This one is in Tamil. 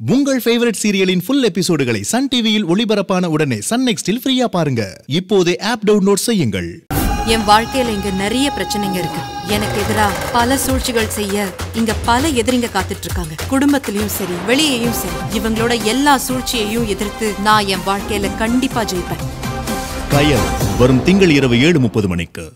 உங்கள் ஃபேவரட் சீரியலின் ஃபுல் எபிசோடுகளை சன் டிவியில் ஒளிபரப்பான உடனே சன் நெக்ஸ்டில் ஃப்ரீயா பாருங்க. இப்போதே ஆப் டவுன்லோட் செய்யுங்கள். என் வாழ்க்கையில இங்க நிறைய பிரச்சனைங்க இருக்கு. எனக்கு எதிரா பல சூழ்ச்சிகள் செய்ய இங்க பல எதிரிங்க காத்துட்டு இருக்காங்க குடும்பத்திலயும் சரி வெளியேயும் சரி இவங்களோட எல்லா சூழ்ச்சியையும் எதிர்த்து நான் என் வாழ்க்கையில கண்டிப்பா ஜெயிப்பேன். கயல் வரும் திங்கள் இரவு ஏழு முப்பது மணிக்கு.